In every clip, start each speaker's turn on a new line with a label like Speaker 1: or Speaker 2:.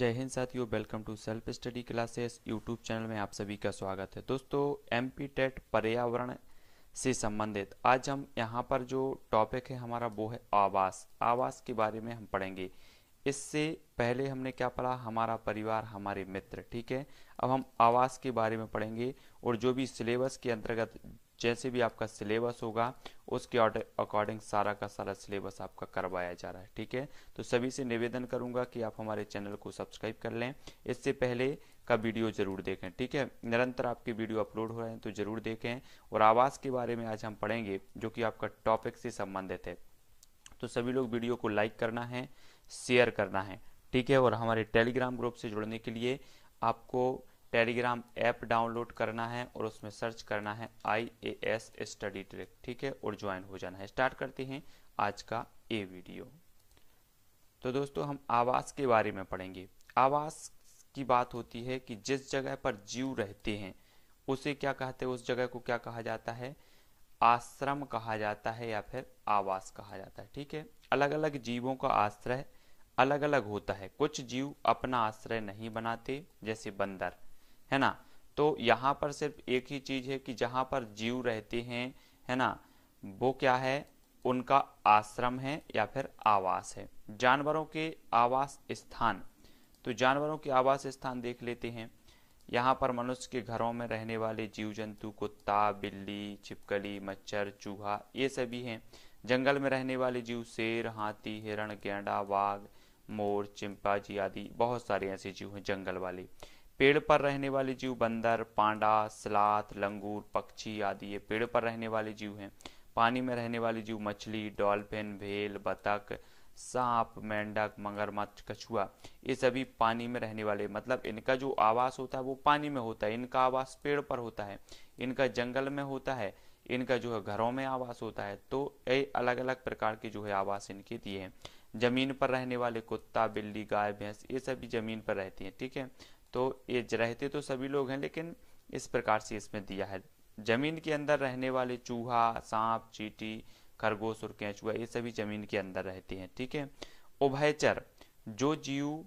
Speaker 1: जय हिंद साथियों welcome to self study classes YouTube channel में आप सभी का स्वागत है। दोस्तों एम पी टेट पर्यावरण से संबंधित आज हम यहाँ पर जो टॉपिक है हमारा वो है आवास। आवास के बारे में हम पढ़ेंगे। इससे पहले हमने क्या पढ़ा? हमारा परिवार, हमारे मित्र, ठीक है? अब हम आवास के बारे में पढ़ेंगे और जो भी सिलेबस के अंतर्गत जैसे भी आपका सिलेबस होगा, उसके अकॉर्डिंग सारा का सारा सिलेबस आपका करवाया जा रहा है, ठीक है? तो सभी से निवेदन करूँगा कि आप हमारे चैनल को सब्सक्राइब कर लें। इससे पहले का वीडियो ज़रूर देखें, ठीक है? निरंतर आपके वीडियो अपलोड हो रहे हैं तो ज़रूर देखें। और आवास के बारे में आज हम पढ़ेंगे, जो कि आपका टॉपिक से संबंधित है। तो सभी लोग वीडियो को लाइक करना है शेयर करना है, ठीक है? और हमारे टेलीग्राम ग्रुप से जुड़ने के लिए आपको टेलीग्राम ऐप डाउनलोड करना है और उसमें सर्च करना है I A S study trick ठीक है? और ज्वाइन हो जाना है। स्टार्ट करते हैं आज का ये वीडियो तो दोस्तों, हम आवास के बारे में पढ़ेंगे। आवास की बात होती है कि जिस जगह पर जीव रहते हैं, उसे क्या कहते हैं? उस जगह को क्या कहा जाता है? आश्रम कहा जाता है या फिर आवास कहा जाता है। ठीक है? अलग अलग जीवों का आश्रय अलग अलग होता है। कुछ जीव अपना आश्रय नहीं बनाते, जैसे बंदर। है ना? तो यहाँ पर सिर्फ़ एक ही चीज़ है कि जहाँ पर जीव रहते हैं, है ना, वो क्या है? उनका आश्रम है या फिर आवास है। जानवरों के आवास स्थान। तो जानवरों के आवास स्थान देख लेते हैं। यहाँ पर मनुष्य के घरों में रहने वाले जीव जंतु कुत्ता, बिल्ली, छिपकली, मच्छर, चूहा, ये सभी हैं। जंगल में रहने वाले जीव, शेर, हाथी, हिरण, गेंडा बाघ मोर, चिंपाजी आदि, बहुत सारे ऐसे जीव हैं जंगल वाले। पेड़ पर रहने वाले जीव, बंदर, पांडा सलात लंगूर, पक्षी आदि ये पेड़ पर रहने वाले जीव हैं। पानी में रहने वाले जीव मछली, डॉल्फिन, भेल, बतख, सांप, मेंढक, मगरमच्छ, कछुआ, ये सभी पानी में रहने वाले। मतलब इनका जो आवास होता है वो पानी में होता है। इनका आवास पेड़ पर होता है। इनका जंगल में होता है। इनका जो है घरों में आवास होता है। तो ये अलग अलग प्रकार के जो है आवास इनके दिए हैं। ज़मीन पर रहने वाले, कुत्ता, बिल्ली, गाय, भैंस, ये सभी ज़मीन पर रहती हैं, ठीक है? तो ये रहते तो सभी लोग हैं, लेकिन इस प्रकार से इसमें दिया है। ज़मीन के अंदर रहने वाले चूहा, सांप, चीटी, खरगोश और कैचुआ, ये सभी ज़मीन के अंदर रहते हैं, ठीक है? उभयचर, जो जीव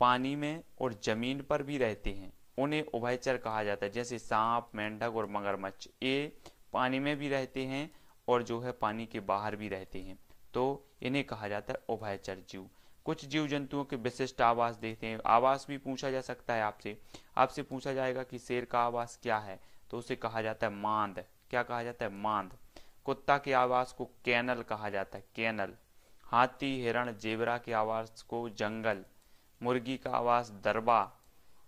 Speaker 1: पानी में और ज़मीन पर भी रहते हैं, उन्हें उभयचर कहा जाता है, जैसे सांप, मेंढक और मगरमच्छ, ये पानी में भी रहते हैं और जो है पानी के बाहर भी रहते हैं। तो इन्हें कहा जाता है उभयचर जीव। कुछ जीव जंतुओं के विशिष्ट आवास देखते हैं। आवास भी पूछा जा सकता है आपसे। आपसे पूछा जाएगा कि शेर का आवास क्या है? तो उसे कहा जाता है मांद। क्या कहा जाता है? मांद। कुत्ता के आवास को कैनल कहा जाता है। कैनल। हाथी, हिरण, जेबरा के आवास को जंगल। मुर्गी का आवास दरबा।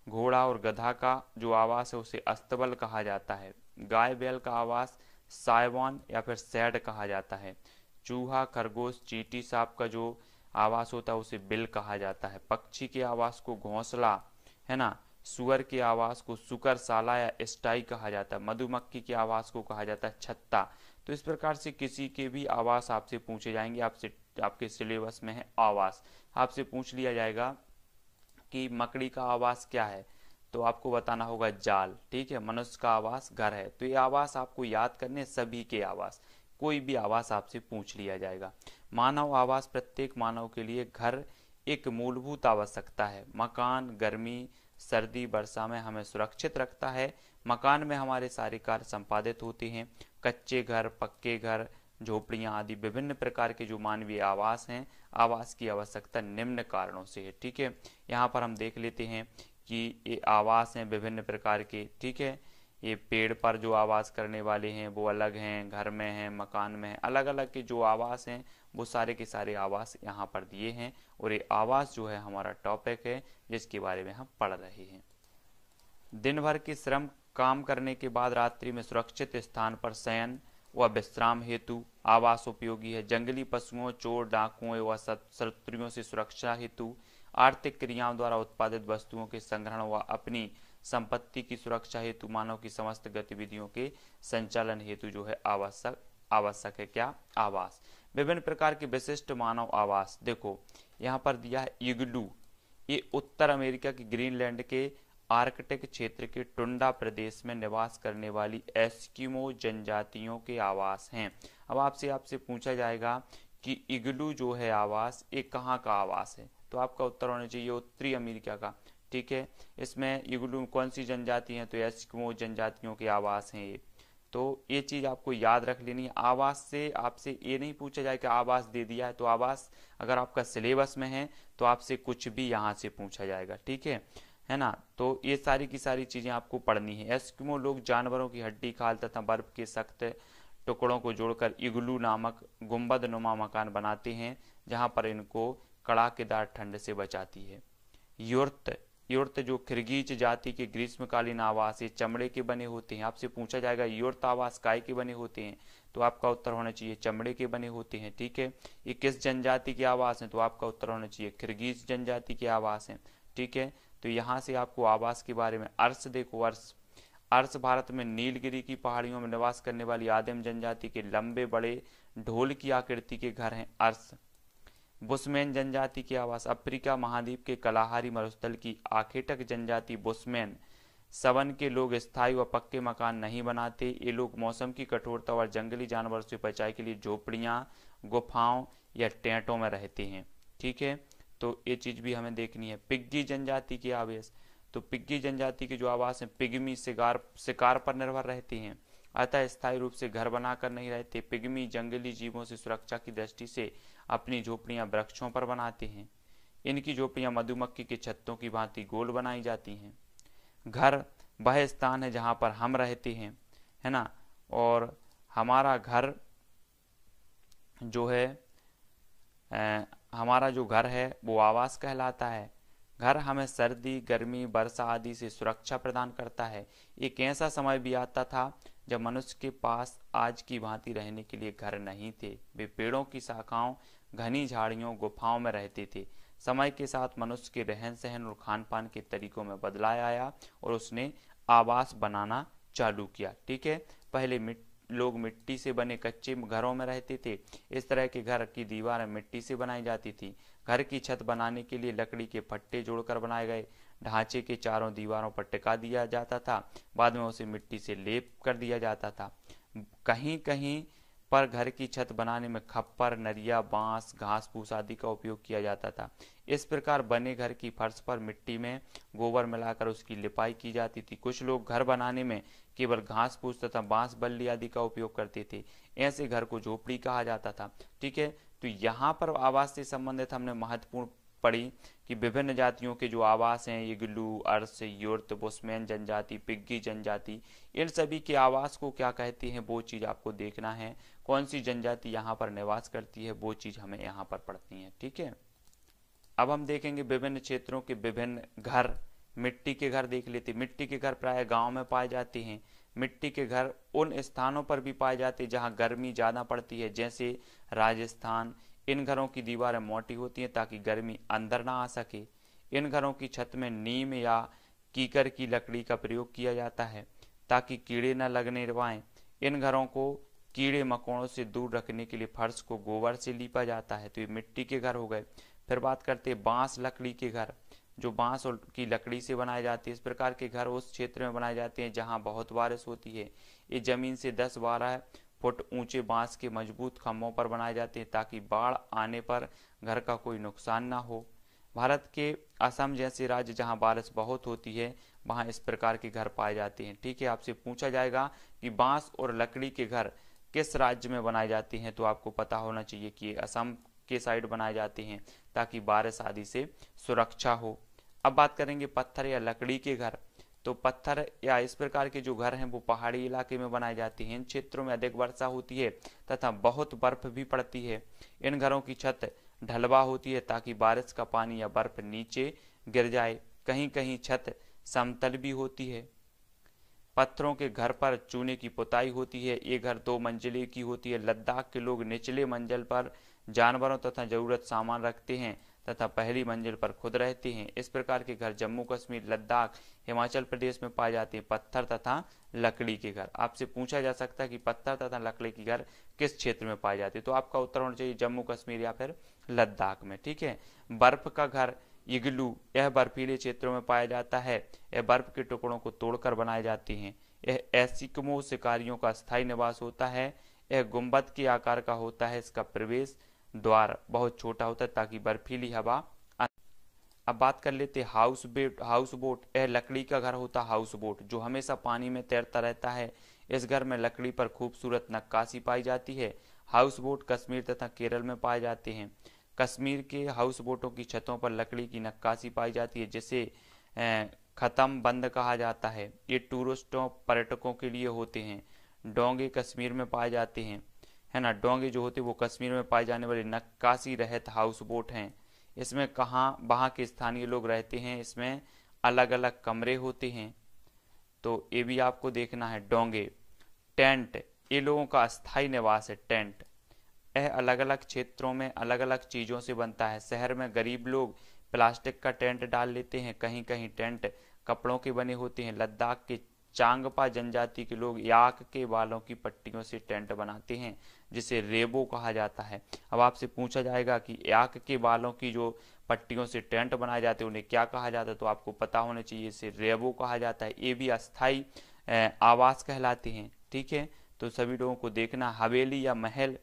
Speaker 1: घोड़ा और गधा का जो आवास है उसे अस्तबल कहा जाता है। गाय बैल का आवास साइवान या फिर सैड कहा जाता है। चूहा, खरगोश, चीटी सांप का जो आवास होता है, उसे बिल कहा जाता है। पक्षी के आवास को घोंसला, है ना? सुअर के आवास को सुकरशाला या स्टाई कहा जाता है। मधुमक्खी के आवास को कहा जाता है छत्ता। तो इस प्रकार से किसी के भी आवास आपसे पूछे जाएँगे। आपसे, आपके सिलेबस में है आवास। आपसे पूछ लिया जाएगा कि मकड़ी का आवास क्या है? तो आपको बताना होगा जाल, ठीक है? मनुष्य का आवास घर है। तो ये आवास आपको याद करने सभी के आवास। कोई भी आवास आपसे पूछ लिया जाएगा। मानव आवास प्रत्येक मानव के लिए घर एक मूलभूत आवश्यकता है। मकान, गर्मी, सर्दी, वर्षा में हमें सुरक्षित रखता है। मकान में हमारे सारे कार्य संपादित होते हैं। कच्चे घर, पक्के घर, झोपड़ियाँ आदि विभिन्न प्रकार के जो मानवीय आवास हैं, आवास की आवश्यकता निम्न कारणों से है। ठीक है? यहाँ पर हम देख लेते हैं कि ये आवास हैं विभिन्न प्रकार के। ठीक है? ये पेड़ पर जो आवास करने वाले हैं, वो अलग हैं, घर में हैं, मकान में हैं अलग अलग के जो आवास हैं, वो सारे के सारे आवास यहाँ पर दिए हैं और ये आवास जो है हमारा टॉपिक है, जिसके बारे में हम पढ़ रहे हैं। दिन भर के श्रम काम करने के बाद रात्रि में सुरक्षित स्थान पर शयन व विश्राम हेतु आवास उपयोगी है। जंगली पशुओं, चोर, डाकुओं व शत्रुओं से सुरक्षा हेतु आर्थिक क्रियाओं द्वारा उत्पादित वस्तुओं के संग्रहण व अपनी संपत्ति की सुरक्षा हेतु, मानव की समस्त गतिविधियों के संचालन हेतु जो है आवश्यक आवश्यक है क्या? आवास। विभिन्न प्रकार के विशिष्ट मानव आवास। देखो, यहाँ पर दिया है इग्लू। ये उत्तर अमेरिका की ग्रीनलैंड के आर्कटिक क्षेत्र के टुंडा प्रदेश में निवास करने वाली एस्किमो जनजातियों के आवास हैं। अब आपसे आपसे पूछा जाएगा कि इग्लू जो है आवास, ये कहाँ का आवास है? तो आपका उत्तर होना चाहिए उत्तरी अमेरिका का। ठीक है? इसमें इग्लू कौन सी जनजाति है? तो एस्किमो जनजातियों के आवास हैं ये। तो ये चीज़ आपको याद रख लेनी है। आवास से आपसे ये नहीं पूछा जाए कि आवास दे दिया है तो आवास, अगर आपका सिलेबस में है तो आपसे कुछ भी यहाँ से पूछा जाएगा, ठीक है? है ना? तो ये सारी की सारी चीज़ें आपको पढ़नी है। एस्किमो लोग जानवरों की हड्डी, खाल तथा बर्फ़ के सख्त टुकड़ों को जोड़कर इग्लू नामक गुंबद नुमा मकान बनाते हैं, जहाँ पर इनको कड़ाकेदार ठंड से बचाती है। युर्त युर्त जो खिरगीच जाति के ग्रीष्मकालीन आवास ये चमड़े के बने होते हैं। आपसे पूछा जाएगा, युर्त आवास काय के बने होते हैं? तो आपका उत्तर होना चाहिए, चमड़े के बने होते हैं, ठीक है? ये किस जनजाति के आवास हैं? तो आपका उत्तर होना चाहिए, खिरगीज जनजाति के आवास हैं, ठीक है? तो यहाँ से आपको आवास के बारे में अर्श देखो अर्श अर्श भारत में नीलगिरी की पहाड़ियों में निवास करने वाली आदिम जनजाति के लंबे, बड़े, ढोल की आकृति के घर हैं अर्श बुसमैन जनजाति के आवास, अफ्रीका महाद्वीप के कलाहारी मरुस्थल की आखेटक जनजाति बुसमैन। सवन के लोग स्थायी व पक्के मकान नहीं बनाते। ये लोग मौसम की कठोरता और जंगली जानवरों से बचाई के लिए झोपड़ियाँ, गुफाओं या टेंटों में रहते हैं। ठीक है? तो ये चीज़ भी हमें देखनी है। पिग्गी जनजाति के आवेश। तो पिग्गी जनजाति के जो आवास हैं, पिग्मी शिकार शिकार पर निर्भर रहते हैं। अतः स्थायी रूप से घर बनाकर नहीं रहते। पिग्मी जंगली जीवों से सुरक्षा की दृष्टि से अपनी झोपड़ियाँ वृक्षों पर बनाते हैं। इनकी झोपड़ियाँ मधुमक्खी के छत्तों की भांति गोल बनाई जाती हैं। घर वह स्थान है जहाँ पर हम रहते हैं है ना? और हमारा घर जो है आ, हमारा जो घर है वो आवास कहलाता है। घर हमें सर्दी गर्मी वर्षा आदि से सुरक्षा प्रदान करता है। एक ऐसा समय भी आता था जब मनुष्य के पास आज की भांति रहने के लिए घर नहीं थे, वे पेड़ों की शाखाओं, घनी झाड़ियों, गुफाओं में रहते थे। समय के साथ मनुष्य के रहन सहन और खान पान के तरीकों में बदलाव आया और उसने आवास बनाना चालू किया, ठीक है? पहले मिट, लोग मिट्टी से बने कच्चे घरों में रहते थे। इस तरह के घर की दीवार मिट्टी से बनाई जाती थी। घर की छत बनाने के लिए लकड़ी के फट्टे जोड़कर बनाए गए। ढांचे के चारों दीवारों पर टिका दिया जाता था। बाद में उसे मिट्टी से लेप कर दिया जाता था। कहीं कहीं पर घर की छत बनाने में खप्पर, नरिया, बाँस, घास फूस आदि का उपयोग किया जाता था। इस प्रकार बने घर की फर्श पर मिट्टी में गोबर मिलाकर उसकी लिपाई की जाती थी। कुछ लोग घर बनाने में केवल घास फूस तथा बाँस, बल्ली आदि का उपयोग करते थे। ऐसे घर को झोपड़ी कहा जाता था। ठीक है? तो यहाँ पर आवास से संबंधित हमने महत्वपूर्ण पड़ी कि विभिन्न जातियों के जो आवास हैं इग्लू अर्स, युर्त, बुस्मैन जनजाति, पिग्गी जनजाति, इन सभी के आवास को क्या कहते हैं? वो चीज़ आपको देखना है। कौन सी जनजाति यहाँ पर निवास करती है? वो चीज़ हमें यहाँ पर पढ़ती है, ठीक है? अब हम देखेंगे विभिन्न क्षेत्रों के विभिन्न घर। मिट्टी के घर देख लेते मिट्टी के घर प्राय गाँव में पाए जाते हैं। मिट्टी के घर उन स्थानों पर भी पाए जाते हैं जहाँ गर्मी ज़्यादा पड़ती है, जैसे राजस्थान इन घरों की दीवारें मोटी होती हैं ताकि गर्मी अंदर ना आ सके। इन घरों की छत में नीम या कीकर की लकड़ी का प्रयोग किया जाता है ताकि कीड़े न लगने पाए। इन घरों को कीड़े मकोड़ों से दूर रखने के लिए फर्श को गोबर से लीपा जाता है। तो ये मिट्टी के घर हो गए। फिर बात करते हैं बाँस लकड़ी के घर। जो बाँस की लकड़ी से बनाए जाते हैं, इस प्रकार के घर उस क्षेत्र में बनाए जाते हैं जहाँ बहुत बारिश होती है। ये ज़मीन से 10-12 फुट ऊँचे बाँस के मज़बूत खम्भों पर बनाए जाते हैं ताकि बाढ़ आने पर घर का कोई नुकसान ना हो। भारत के असम जैसे राज्य जहाँ बारिश बहुत होती है, वहाँ इस प्रकार के घर पाए जाते हैं। ठीक है, आपसे पूछा जाएगा कि बाँस और लकड़ी के घर किस राज्य में बनाए जाते हैं तो आपको पता होना चाहिए कि असम के साइड बनाए जाते हैं ताकि बारिश आदि से सुरक्षा हो। अब बात करेंगे पत्थर या लकड़ी के घर। तो पत्थर या इस प्रकार के जो घर हैं, वो पहाड़ी इलाके में बनाए जाते हैं। इन क्षेत्रों में अधिक वर्षा होती है तथा बहुत बर्फ़ भी पड़ती है। इन घरों की छत ढलवा होती है ताकि बारिश का पानी या बर्फ़ नीचे गिर जाए। कहीं कहीं छत समतल भी होती है। पत्थरों के घर पर चूने की पुताई होती है। ये घर दो मंजिले की होती है। लद्दाख के लोग निचले मंजिल पर जानवरों तथा ज़रूरत सामान रखते हैं। तथा पहली मंजिल पर खुद रहती हैं। इस प्रकार के घर जम्मू कश्मीर, लद्दाख, हिमाचल प्रदेश में पाए जाते हैं पत्थर तथा लकड़ी के घर। आपसे पूछा जा सकता है कि पत्थर तथा लकड़ी के घर किस क्षेत्र में पाए जाते हैं। तो आपका उत्तर होना चाहिए जम्मू कश्मीर या फिर लद्दाख में, ठीक है? बर्फ़ का घर, इग्लू, यह बर्फीले क्षेत्रों में पाया जाता है। यह बर्फ़ के टुकड़ों को तोड़कर बनाए जाती हैं। यह एसिकमो शिकारियों का स्थायी निवास होता है। यह गुंबद के आकार का होता है, इसका प्रवेश द्वार बहुत छोटा होता है ताकि बर्फीली हवा अब बात कर लेते हाउस बेट हाउस बोट यह लकड़ी का घर होता हाउस बोट जो हमेशा पानी में तैरता रहता है। इस घर में लकड़ी पर खूबसूरत नक्काशी पाई जाती है। हाउस बोट कश्मीर तथा केरल में पाए जाते हैं। कश्मीर के हाउस बोटों की छतों पर लकड़ी की नक्काशी पाई जाती है, जिसे ख़त्म बंद कहा जाता है। ये टूरिस्टों पर्यटकों के लिए होते हैं। डोंगे कश्मीर में पाए जाते हैं। है ना, डोंगे जो होते वो कश्मीर में पाए जाने वाले नक्काशी रहत हाउस बोट हैं। इसमें कहाँ, वहाँ के स्थानीय लोग रहते हैं, इसमें अलग अलग कमरे होते हैं। तो ये भी आपको देखना है, डोंगे, टेंट, ये लोगों का अस्थायी निवास है, टेंट। यह अलग अलग क्षेत्रों में अलग अलग चीज़ों से बनता है। शहर में गरीब लोग प्लास्टिक का टेंट डाल लेते हैं कहीं कहीं टेंट कपड़ों के बने होते हैं, लद्दाख के चांगपा जनजाति के लोग याक के बालों की पट्टियों से टेंट बनाते हैं, जिसे रेबो कहा जाता है। अब आपसे पूछा जाएगा कि याक के बालों की जो पट्टियों से टेंट बनाए जाते हैं, उन्हें क्या कहा जाता है? तो आपको पता होना चाहिए, इसे रेबो कहा जाता है। ये भी अस्थाई आवास कहलाते हैं, ठीक है? तो सभी लोगों को देखना, हवेली या महल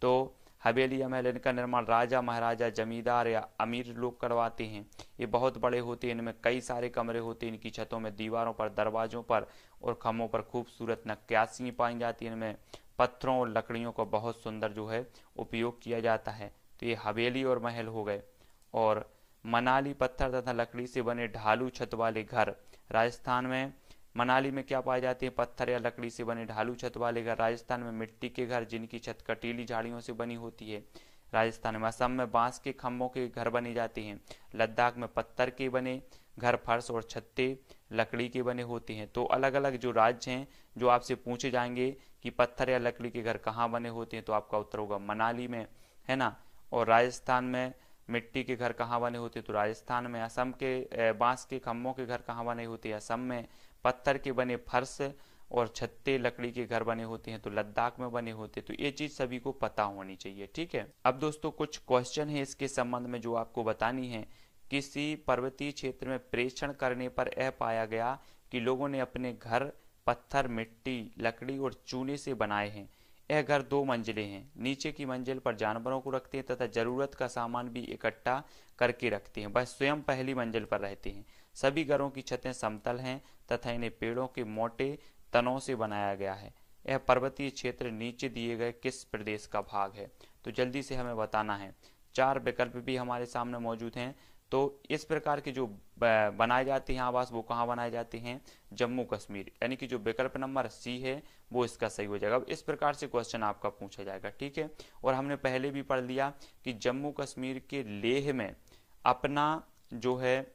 Speaker 1: तो हवेली या महल, इनका निर्माण राजा महाराजा जमींदार या अमीर लोग करवाते हैं। ये बहुत बड़े होते हैं, इनमें कई सारे कमरे होते हैं, इनकी छतों में दीवारों पर, दरवाजों पर और खम्भों पर खूबसूरत नक्यासी पाई जाती हैं। इनमें पत्थरों और लकड़ियों का बहुत सुंदर जो है, उपयोग किया जाता है। तो ये हवेली और महल हो गए। और मनाली पत्थर तथा लकड़ी से बने ढालू छत वाले घर, राजस्थान में मनाली में क्या पाए जाते हैं? पत्थर या लकड़ी से बने ढालू छत वाले घर। राजस्थान में मिट्टी के घर, जिनकी छत कटीली झाड़ियों से बनी होती है। राजस्थान में असम में बाँस के खम्भों के घर बने जाते हैं। लद्दाख में पत्थर के बने घर, फर्श और छत्ते लकड़ी के बने होते हैं। तो अलग अलग जो राज्य हैं, जो आपसे पूछे जाएँगे कि पत्थर या लकड़ी के घर कहाँ बने होते हैं तो आपका उत्तर होगा मनाली में, है ना? और राजस्थान में मिट्टी के घर कहाँ बने होते हैं? तो राजस्थान में असम के बाँस के खम्भों के घर कहाँ बने होते हैं? असम में पत्थर के बने फर्श और छत्ते लकड़ी के घर बने होते हैं तो लद्दाख में बने होते हैं तो ये चीज़ सभी को पता होनी चाहिए, ठीक है? अब दोस्तों, कुछ क्वेश्चन है इसके संबंध में जो आपको बतानी है। किसी पर्वतीय क्षेत्र में प्रेषण करने पर यह पाया गया कि लोगों ने अपने घर, पत्थर, मिट्टी, लकड़ी और चूने से बनाए हैं। यह घर दो मंजिले हैं, नीचे की मंजिल पर जानवरों को रखते हैं तथा ज़रूरत का सामान भी इकट्ठा करके रखते हैं, बस स्वयं पहली मंजिल पर रहते हैं। सभी घरों की छतें समतल हैं तथा इन्हें पेड़ों के मोटे तनों से बनाया गया है। यह पर्वतीय क्षेत्र नीचे दिए गए किस प्रदेश का भाग है? तो जल्दी से हमें बताना है। चार विकल्प भी हमारे सामने मौजूद हैं। तो इस प्रकार के जो बनाए जाते हैं आवास, वो कहाँ बनाए जाते हैं? जम्मू कश्मीर। यानी कि जो विकल्प नंबर सी है, वो इसका सही हो जाएगा। अब इस प्रकार से क्वेश्चन आपका पूछा जाएगा, ठीक है? और हमने पहले भी पढ़ लिया कि जम्मू कश्मीर के लेह में अपना जो है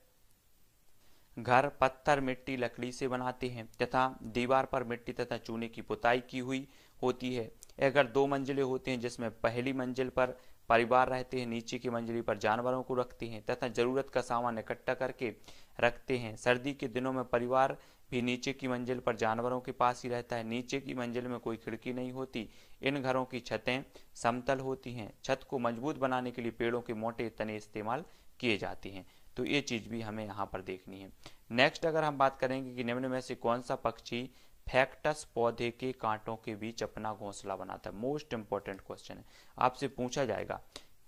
Speaker 1: घर, पत्थर, मिट्टी, लकड़ी से बनाते हैं तथा दीवार पर मिट्टी तथा चूने की पुताई की हुई होती है। अगर दो मंजिलें होते हैं जिसमें पहली मंजिल पर परिवार रहते हैं, नीचे की मंजिली पर जानवरों को रखते हैं तथा ज़रूरत का सामान इकट्ठा करके रखते हैं। सर्दी के दिनों में परिवार भी नीचे की मंजिल पर जानवरों के पास ही रहता है। नीचे की मंजिल में कोई खिड़की नहीं होती। इन घरों की छतें समतल होती हैं। छत को मज़बूत बनाने के लिए पेड़ों के मोटे तने इस्तेमाल किए जाते हैं। तो ये चीज़ भी हमें यहाँ पर देखनी है। नेक्स्ट अगर हम बात करेंगे कि निम्न में से कौन सा पक्षी फैक्टस पौधे के कांटों के बीच अपना घोंसला बनाता है? मोस्ट इंपॉर्टेंट क्वेश्चन है। आपसे पूछा जाएगा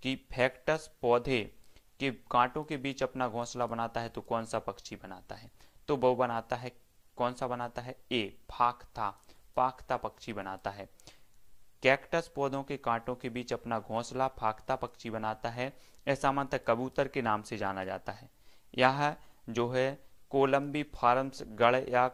Speaker 1: कि फैक्टस पौधे के कांटों के बीच अपना घोंसला बनाता है तो कौन सा पक्षी बनाता है? तो वो बनाता है, कौन सा बनाता है? ए फाख्ता फाख्ता पक्षी बनाता है। कैक्टस पौधों के कांटों के बीच अपना घोंसला फाकता पक्षी बनाता है। यह सामान्यतः कबूतर के नाम से जाना जाता है। यह जो है कोलंबी फार्म्स गढ़ या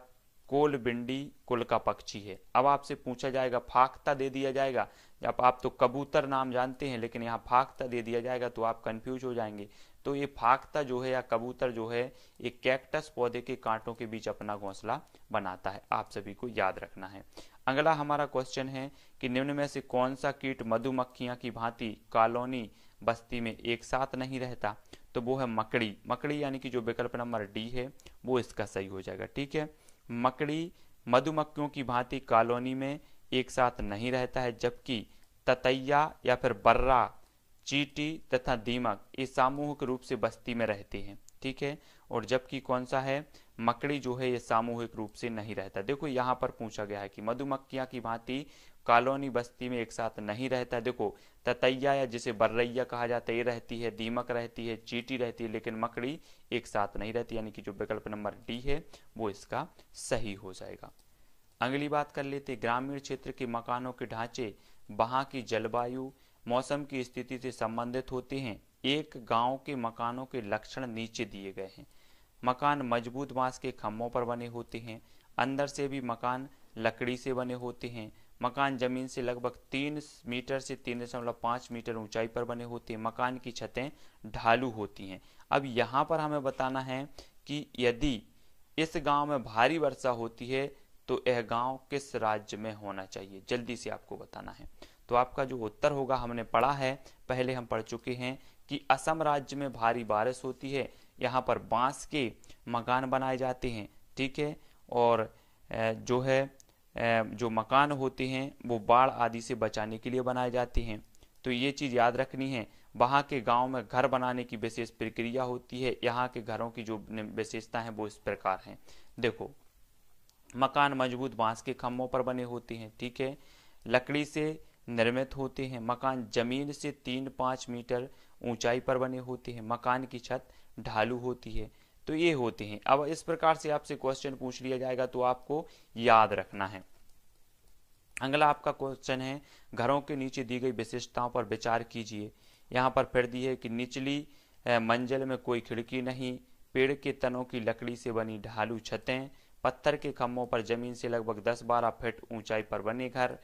Speaker 1: कोलबिंडी कुल का पक्षी है। अब आपसे पूछा जाएगा फाकता दे दिया जाएगा? जब आप तो कबूतर नाम जानते हैं, लेकिन यहाँ फाकता दे दिया जाएगा तो आप कंफ्यूज हो जाएँगे। तो ये फाकता जो है या कबूतर जो है, ये कैक्टस पौधे के कांटों के बीच अपना घोंसला बनाता है। आप सभी को याद रखना है। अगला हमारा क्वेश्चन है कि निम्न में से कौन सा कीट मधुमक्खियाँ की भांति कॉलोनी बस्ती में एक साथ नहीं रहता? तो वो है मकड़ी। मकड़ी यानी कि जो विकल्प नंबर डी है, वो इसका सही हो जाएगा। ठीक है? मकड़ी मधुमक्खियों की भांति कॉलोनी में एक साथ नहीं रहता है, जबकि ततैया या फिर बर्रा, चीटी तथा दीमक ये सामूहिक रूप से बस्ती में रहते हैं। ठीक है? और जबकि कौन सा है? मकड़ी जो है ये सामूहिक रूप से नहीं रहता। देखो, यहाँ पर पूछा गया है कि मधुमक्खियाँ की भांति कॉलोनी बस्ती में एक साथ नहीं रहता। देखो, ततैया या जिसे बर्रैया कहा जाता है, ये रहती है, दीमक रहती है, चीटी रहती है, लेकिन मकड़ी एक साथ नहीं रहती, यानी कि जो विकल्प नंबर डी है, वो इसका सही हो जाएगा। अगली बात कर लेते ग्रामीण क्षेत्र के मकानों के ढांचे, वहाँ की जलवायु, मौसम की स्थिति से संबंधित होते हैं। एक, गाँव के मकानों के लक्षण नीचे दिए गए हैं। मकान मज़बूत बाँस के खम्भों पर बने होते हैं। अंदर से भी मकान लकड़ी से बने होते हैं। मकान ज़मीन से लगभग तीन मीटर से तीन दशमलव पाँच मीटर ऊंचाई पर बने होते हैं। मकान की छतें ढालू होती हैं। अब यहाँ पर हमें बताना है कि यदि इस गाँव में भारी वर्षा होती है तो यह गाँव किस राज्य में होना चाहिए? जल्दी से आपको बताना है। तो आपका जो उत्तर होगा, हमने पढ़ा है। पहले हम पढ़ चुके हैं कि असम राज्य में भारी बारिश होती है। यहाँ पर बाँस के मकान बनाए जाते हैं, ठीक है? और जो है जो मकान होते हैं, वो बाढ़ आदि से बचाने के लिए बनाए जाते हैं। तो ये चीज़ याद रखनी है। वहाँ के गाँव में घर बनाने की विशेष प्रक्रिया होती है। यहाँ के घरों की जो विशेषता है, वो इस प्रकार हैं। देखो, मकान मज़बूत बाँस के खम्भों पर बने होते हैं, ठीक है? लकड़ी से निर्मित होते हैं। मकान ज़मीन से तीन पाँच मीटर ऊंचाई पर बने होते हैं। मकान की छत ढालू होती है तो ये होते हैं। अब इस प्रकार से आपसे क्वेश्चन पूछ लिया जाएगा तो आपको याद रखना है। अगला आपका क्वेश्चन है, घरों के नीचे दी गई विशेषताओं पर विचार कीजिए। यहाँ पर फिर दी है कि निचली मंजिल में कोई खिड़की नहीं, पेड़ के तनों की लकड़ी से बनी ढालू छतें, पत्थर के खम्भों पर ज़मीन से लगभग 10-12 फीट ऊंचाई पर बने घर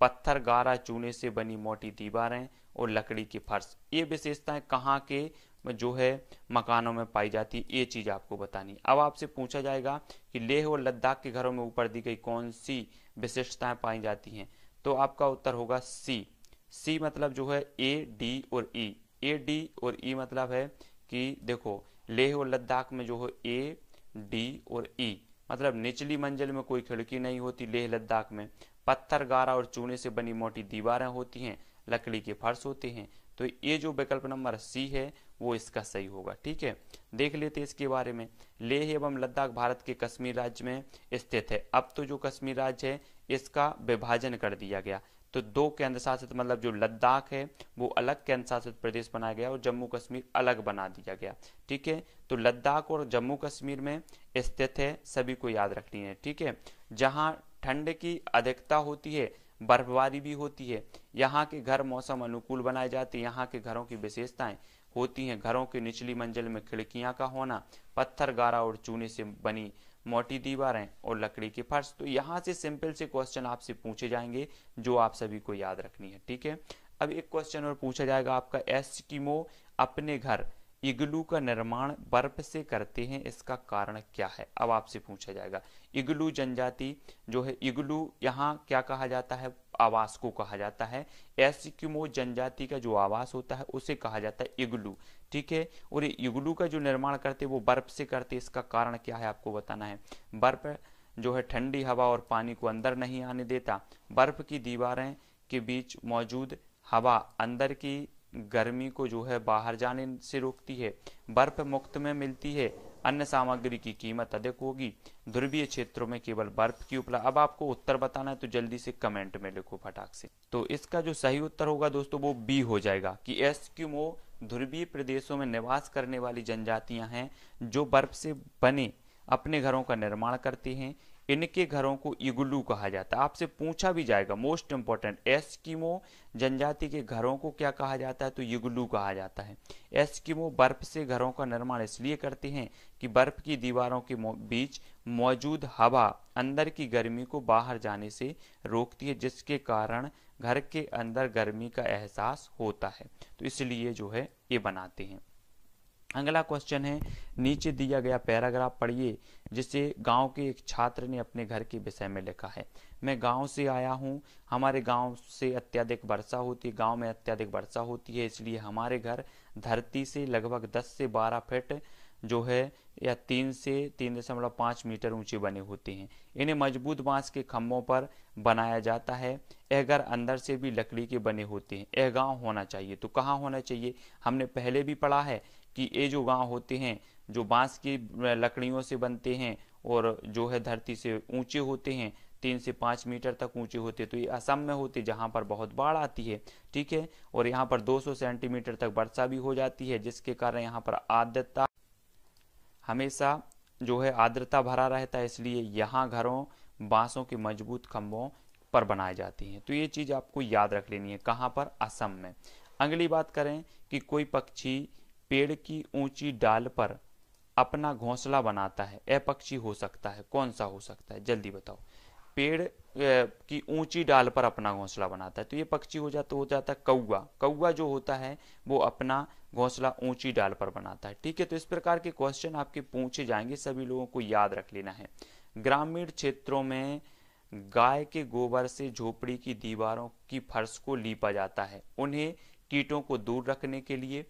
Speaker 1: पत्थर गारा चूने से बनी मोटी दीवारें और लकड़ी के फर्श। ये विशेषताएँ कहाँ के जो है मकानों में पाई जाती ये चीज़ आपको बतानी अब आपसे पूछा जाएगा कि लेह और लद्दाख के घरों में ऊपर दी गई कौन सी विशेषताएँ पाई जाती हैं? तो आपका उत्तर होगा सी। सी मतलब जो है ए, डी और ई। ए, डी और ई मतलब है कि देखो, लेह और लद्दाख में जो है ए, डी और ई। मतलब निचली मंजिल में कोई खिड़की नहीं होती लेह लद्दाख में। पत्थर, गारा और चूने से बनी मोटी दीवारें होती हैं, लकड़ी के फर्श होते हैं। तो ये जो विकल्प नंबर सी है, वो इसका सही होगा, ठीक है? देख लेते इसके बारे में। लेह एवं लद्दाख भारत के कश्मीर राज्य में स्थित है। अब तो जो कश्मीर राज्य है, इसका विभाजन कर दिया गया। तो दो केंद्र शासित मतलब जो लद्दाख है, वो अलग केंद्र शासित प्रदेश बनाया गया और जम्मू कश्मीर अलग बना दिया गया, ठीक है? तो लद्दाख और जम्मू कश्मीर में स्थित है, सभी को याद रखनी है, ठीक है? जहाँ ठंड की अधिकता होती है, बर्फबारी भी होती है। यहाँ के घर मौसम अनुकूल बनाए जाते हैं। यहाँ के घरों की विशेषताएँ होती हैं। घरों की निचली मंजिल में खिड़कियाँ का होना, पत्थर गारा और चूने से बनी मोटी दीवारें और लकड़ी के फर्श। तो यहाँ से सिंपल से क्वेश्चन आपसे पूछे जाएँगे, जो आप सभी को याद रखनी है। ठीक है? अब एक क्वेश्चन और पूछा जाएगा आपका, एस्किमो अपने घर इग्लू का निर्माण बर्फ़ से करते हैं, इसका कारण क्या है? अब आपसे पूछा जाएगा। इग्लू जनजाति जो है, इग्लू यहाँ क्या कहा जाता है? आवास को कहा जाता है। एस्किमो जनजाति का जो आवास होता है, उसे कहा जाता है इग्लू। ठीक है? और ये इग्लू का जो निर्माण करते वो बर्फ़ से करते इसका कारण क्या है आपको बताना है? बर्फ़ जो है, ठंडी हवा और पानी को अंदर नहीं आने देता। बर्फ़ की दीवारें के बीच मौजूद हवा अंदर की गर्मी को जो है बाहर जाने से रोकती है, बर्फ़ मुक्त में मिलती है, अन्य सामग्री की कीमत अधिक होगी। ध्रुवीय क्षेत्रों में केवल बर्फ़ की उपलब्ध अब आपको उत्तर बताना है तो जल्दी से कमेंट में लिखो फटाक से। तो इसका जो सही उत्तर होगा दोस्तों, वो बी हो जाएगा कि एस्क्यूमो ध्रुवीय प्रदेशों में निवास करने वाली जनजातियाँ हैं, जो बर्फ़ से बने अपने घरों का निर्माण करती हैं। इनके घरों को इगलू कहा जाता है। आपसे पूछा भी जाएगा। मोस्ट इंपॉर्टेंट एस्किमो जनजाति के घरों को क्या कहा जाता है? तो इगलू कहा जाता है। एस्किमो बर्फ़ से घरों का निर्माण इसलिए करते हैं कि बर्फ़ की दीवारों के बीच मौजूद हवा अंदर की गर्मी को बाहर जाने से रोकती है, जिसके कारण घर के अंदर गर्मी का एहसास होता है। तो इसलिए जो है, ये बनाते हैं। अगला क्वेश्चन है, नीचे दिया गया पैराग्राफ पढ़िए, जिसे गाँव के एक छात्र ने अपने घर के विषय में लिखा है। मैं गाँव से आया हूँ, हमारे गाँव से अत्यधिक वर्षा होती है गाँव में अत्यधिक वर्षा होती है, इसलिए हमारे घर धरती से लगभग 10 से 12 फीट जो है, या तीन से तीन दशमलव पाँच मीटर ऊँचे बने होते हैं। इन्हें मज़बूत बाँस के खम्भों पर बनाया जाता है। यह घर अंदर से भी लकड़ी के बने होते हैं। यह गाँव होना चाहिए। तो कहाँ होना चाहिए? हमने पहले भी पढ़ा है कि ये जो गाँव होते हैं, जो बाँस की लकड़ियों से बनते हैं और जो है धरती से ऊँचे होते हैं, तीन से पाँच मीटर तक ऊँचे होते तो ये असम में होते जहाँ पर बहुत बाढ़ आती है, ठीक है? और यहाँ पर 200 सेंटीमीटर तक वर्षा भी हो जाती है, जिसके कारण यहाँ पर आर्द्रता हमेशा जो है आर्द्रता भरा रहता है, इसलिए यहाँ घरों, बांसों के मज़बूत खंभों पर बनाई जाती हैं। तो ये चीज़ आपको याद रख लेनी है, कहाँ पर? असम में। अगली बात करें कि कोई पक्षी पेड़ की ऊँची डाल पर अपना घोंसला बनाता है। ए पक्षी हो सकता है, कौन सा हो सकता है? जल्दी बताओ। पेड़ की ऊँची डाल पर अपना घोंसला बनाता है तो ये पक्षी हो जाता हो जाता है कौआ कौआ जो होता है, वो अपना घोंसला ऊँची डाल पर बनाता है। ठीक है तो इस प्रकार के क्वेश्चन आपके पूछे जाएँगे, सभी लोगों को याद रख लेना है। ग्रामीण क्षेत्रों में गाय के गोबर से झोपड़ी की दीवारों की फर्श को लीपा जाता है। उन्हें कीटों को दूर रखने के लिए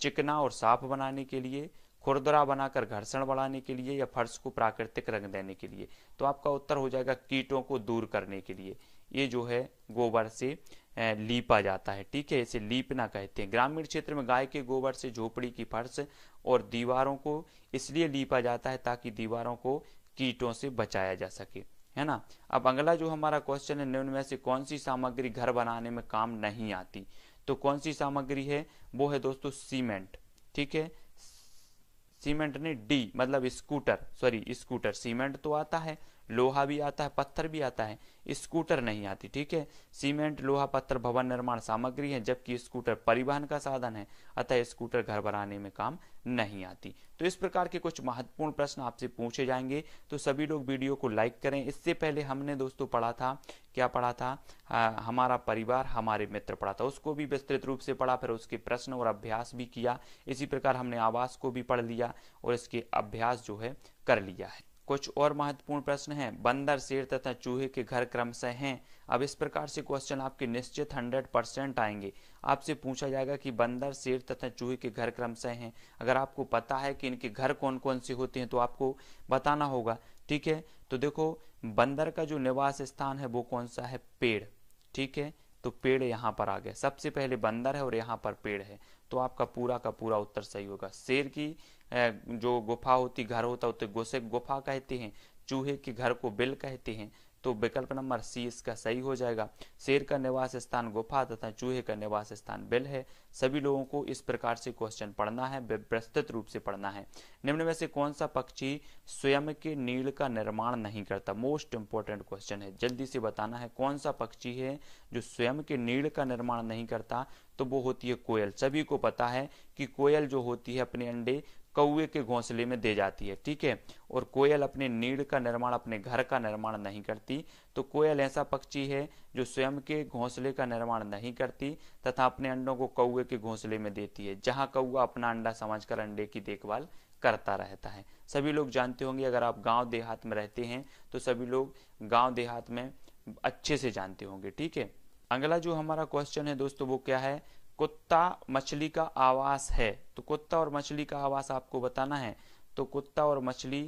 Speaker 1: चिकना और साफ़ बनाने के लिए, खुरदरा बनाकर घर्षण बढ़ाने के लिए या फर्श को प्राकृतिक रंग देने के लिए। तो आपका उत्तर हो जाएगा कीटों को दूर करने के लिए। ये जो है, गोबर से लीपा जाता है, ठीक है? इसे लीपना कहते हैं। ग्रामीण क्षेत्र में गाय के गोबर से झोपड़ी की फर्श और दीवारों को इसलिए लीपा जाता है ताकि दीवारों को कीटों से बचाया जा सके, है ना? अब अगला जो हमारा क्वेश्चन है, निम्न में से कौन सी सामग्री घर बनाने में काम नहीं आती? तो कौन सी सामग्री है? वो है दोस्तों सीमेंट, ठीक है? सीमेंट ने डी मतलब स्कूटर सॉरी स्कूटर। सीमेंट तो आता है लोहा भी आता है पत्थर भी आता है स्कूटर नहीं आती ठीक है? सीमेंट लोहा पत्थर भवन निर्माण सामग्री है जबकि स्कूटर परिवहन का साधन है अतः स्कूटर घर बनाने में काम नहीं आती। तो इस प्रकार के कुछ महत्वपूर्ण प्रश्न आपसे पूछे जाएँगे। तो सभी लोग वीडियो को लाइक करें। इससे पहले हमने दोस्तों पढ़ा था क्या पढ़ा था? आ, हमारा परिवार हमारे मित्र पढ़ा था। उसको भी विस्तृत रूप से पढ़ा फिर उसके प्रश्न और अभ्यास भी किया। इसी प्रकार हमने आवास को भी पढ़ लिया और इसके अभ्यास जो है कर लिया है। कुछ और महत्वपूर्ण प्रश्न हैं। बंदर, शेर तथा चूहे के घर क्रमशः हैं। अब इस प्रकार से क्वेश्चन आपके निश्चित 100 परसेंट आएँगे। आपसे पूछा जाएगा कि बंदर, शेर तथा चूहे के घर क्रमशः हैं। अगर आपको पता है कि इनके घर कौन कौन से होते हैं तो आपको बताना होगा। ठीक है? तो देखो, बंदर का जो निवास स्थान है, वो कौन सा है? पेड़। ठीक है? तो पेड़ यहाँ पर आ गए सबसे पहले बंदर है और यहाँ पर पेड़ है। तो आपका पूरा का पूरा उत्तर सही होगा। शेर की जो गुफा होती, घर होता है उसे गुफा कहते हैं। चूहे के घर को बिल कहते हैं। तो विकल्प नंबर सी इसका सही हो जाएगा। शेर का निवास स्थान गुफा तथा चूहे का निवास स्थान बिल है। सभी लोगों को इस प्रकार से क्वेश्चन पढ़ना है विस्तृत रूप से पढ़ना है। निम्न में से कौन सा पक्षी स्वयं के नील का निर्माण नहीं करता? मोस्ट इंपोर्टेंट क्वेश्चन है। जल्दी से बताना है, कौन सा पक्षी है जो स्वयं के नील का निर्माण नहीं करता? तो वो होती है कोयल। सभी को पता है कि कोयल जो होती है अपने अंडे कौए के घोंसले में दे जाती है, ठीक है? और कोयल अपने नीड़ का निर्माण, अपने घर का निर्माण नहीं करती। तो कोयल ऐसा पक्षी है जो स्वयं के घोंसले का निर्माण नहीं करती तथा अपने अंडों को कौए के घोंसले में देती है, जहाँ कौआ अपना अंडा समझकर अंडे की देखभाल करता रहता है। सभी लोग जानते होंगे, अगर आप गाँव देहात में रहते हैं तो सभी लोग गाँव देहात में अच्छे से जानते होंगे, ठीक है? अगला जो हमारा क्वेश्चन है दोस्तों, वो क्या है? कुत्ता मछली का आवास है। तो कुत्ता और मछली का आवास आपको बताना है। तो कुत्ता और मछली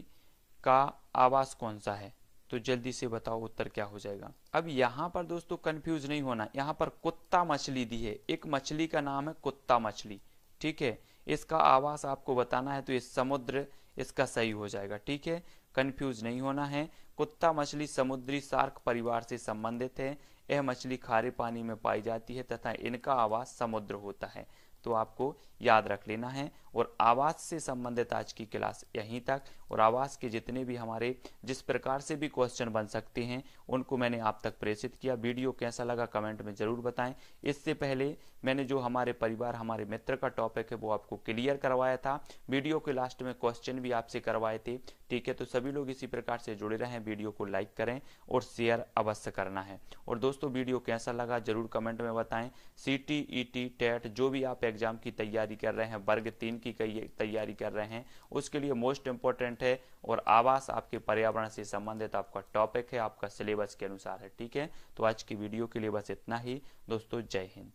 Speaker 1: का आवास कौन सा है? तो जल्दी से बताओ उत्तर क्या हो जाएगा। अब यहाँ पर दोस्तों कंफ्यूज नहीं होना। यहाँ पर कुत्ता मछली दी है। एक मछली का नाम है कुत्ता मछली। ठीक है? इसका आवास आपको बताना है तो ये समुद्र इसका सही हो जाएगा। ठीक है? कंफ्यूज नहीं होना है। कुत्ता मछली समुद्री सार्क परिवार से संबंधित है। यह मछली खारे पानी में पाई जाती है तथा इनका आवास समुद्र होता है। तो आपको याद रख लेना है और आवास से संबंधित आज की क्लास यहीं तक। और आवास के जितने भी हमारे जिस प्रकार से भी क्वेश्चन बन सकते हैं, उनको मैंने आप तक प्रेषित किया। वीडियो कैसा लगा कमेंट में ज़रूर बताएँ। इससे पहले मैंने जो हमारे परिवार, हमारे मित्र का टॉपिक है, वो आपको क्लियर करवाया था। वीडियो के लास्ट में क्वेश्चन भी आपसे करवाए थे। ठीक है तो सभी लोग इसी प्रकार से जुड़े रहें, वीडियो को लाइक करें और शेयर अवश्य करना है। और दोस्तों, वीडियो कैसा लगा ज़रूर कमेंट में बताएँ। C T E T TET जो भी आप एग्ज़ाम की तैयारी कर रहे हैं, वर्ग तीन की तैयारी कर रहे हैं। उसके लिए मोस्ट इंपॉर्टेंट है और आवास आपके पर्यावरण से संबंधित आपका टॉपिक है, आपका सिलेबस के अनुसार है, ठीक है? तो आज की वीडियो के लिए बस इतना ही। दोस्तों, जय हिंद।